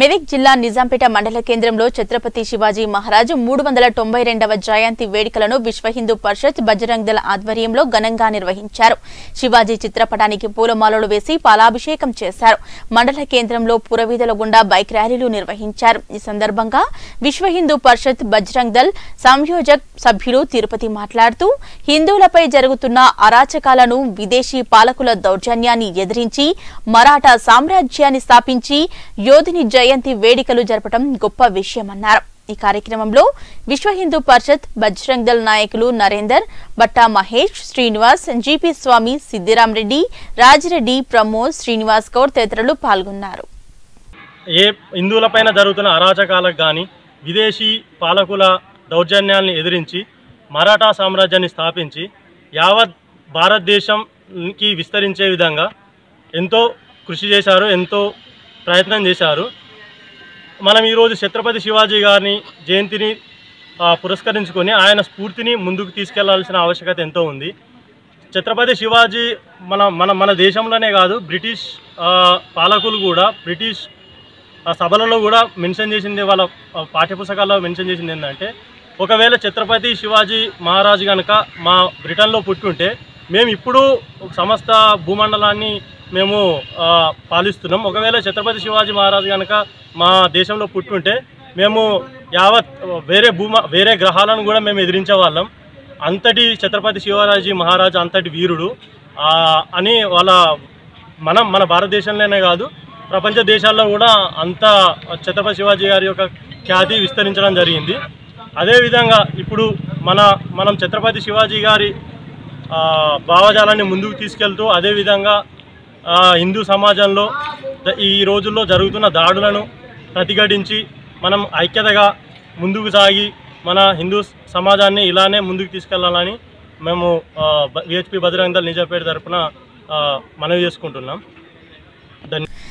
మెదక్ జిల్లా నిజాంపేట మండల కేంద్రంలో ఛత్రపతి శివాజీ మహారాజు మూడు వందల తొంభై రెండవ జయంతి వేడుకలను విశ్వ హిందూ పరిషత్ బజరంగ్ దళ ఆధ్వర్యంలో ఘనంగా నిర్వహించారు. శివాజీ చిత్రపటానికి పూలమాలలు వేసి పాలాభిషేకం చేశారు. మండల కేంద్రంలో పురవీధుల గుండా బైక్ ర్యాలీలు నిర్వహించారు. ఈ సందర్భంగా విశ్వ హిందూ పరిషత్ బజరంగ్ దళ్ సంయోజక్ సభ్యులు తిరుపతి మాట్లాడుతూ హిందువులపై జరుగుతున్న అరాచకాలను విదేశీ పాలకుల దౌర్జన్యాన్ని ఎదిరించి మరాఠా సామ్రాజ్యాన్ని స్థాపించి యోధిని జయంతి వేడుకలు జరపడం గొప్ప విషయమన్నారు. ఈ కార్యక్రమంలో విశ్వ హిందూ పరిషత్ బజరంగ్ దళ్ నాయకులు నరేందర్ బట్టా మహేష్ శ్రీనివాస్ జీపీ స్వామి సిద్దిరాం రెడ్డి రాజిరెడ్డి ప్రమోద్ శ్రీనివాస్ గౌడ్ తదితరులు పాల్గొన్నారు. ఏ హిందువులపైన జరుగుతున్న అరాచకాలకు కానీ విదేశీ పాలకుల దౌర్జన్యాల్ని ఎదిరించి మరాఠా సామ్రాజ్యాన్ని స్థాపించి యావత్ భారతదేశంకి విస్తరించే విధంగా ఎంతో కృషి చేశారు ఎంతో ప్రయత్నం చేశారు. మనం ఈరోజు ఛత్రపతి శివాజీ గారిని జయంతిని పురస్కరించుకొని ఆయన స్ఫూర్తిని ముందుకు తీసుకెళ్ళాల్సిన ఆవశ్యకత ఎంతో ఉంది. ఛత్రపతి శివాజీ మన మన మన దేశంలోనే కాదు బ్రిటిష్ పాలకులు కూడా బ్రిటిష్ సభలలో కూడా మెన్షన్ చేసింది వాళ్ళ పాఠ్యపుస్తకాల్లో మెన్షన్ చేసింది ఏంటంటే ఒకవేళ ఛత్రపతి శివాజీ మహారాజు కనుక మా బ్రిటన్లో పుట్టుంటే మేము ఇప్పుడు సమస్త భూమండలాన్ని మేము పాలిస్తున్నాం. ఒకవేళ ఛత్రపతి శివాజీ మహారాజు కనుక మా దేశంలో పుట్టుంటే మేము యావత్ వేరే భూమ వేరే గ్రహాలను కూడా మేము ఎదిరించే వాళ్ళం. అంతటి ఛత్రపతి శివరాజీ మహారాజు అంతటి వీరుడు అని వాళ్ళ మనం మన భారతదేశంలోనే కాదు ప్రపంచ దేశాల్లో కూడా అంత ఛత్రపతి శివాజీ గారి యొక్క ఖ్యాతి విస్తరించడం జరిగింది. అదేవిధంగా ఇప్పుడు మన మనం ఛత్రపతి శివాజీ గారి భావజాలాన్ని ముందుకు తీసుకెళ్తూ అదేవిధంగా హిందూ సమాజంలో ఈ రోజుల్లో జరుగుతున్న దాడులను ప్రతిఘటించి మనం ఐక్యతగా ముందుకు సాగి మన హిందూ సమాజాన్ని ఇలానే ముందుకు తీసుకెళ్ళాలని మేము విహెచ్పి భద్రంగల్ నిజాపేట తరఫున మనవి చేసుకుంటున్నాం. ధన్యవాదాలు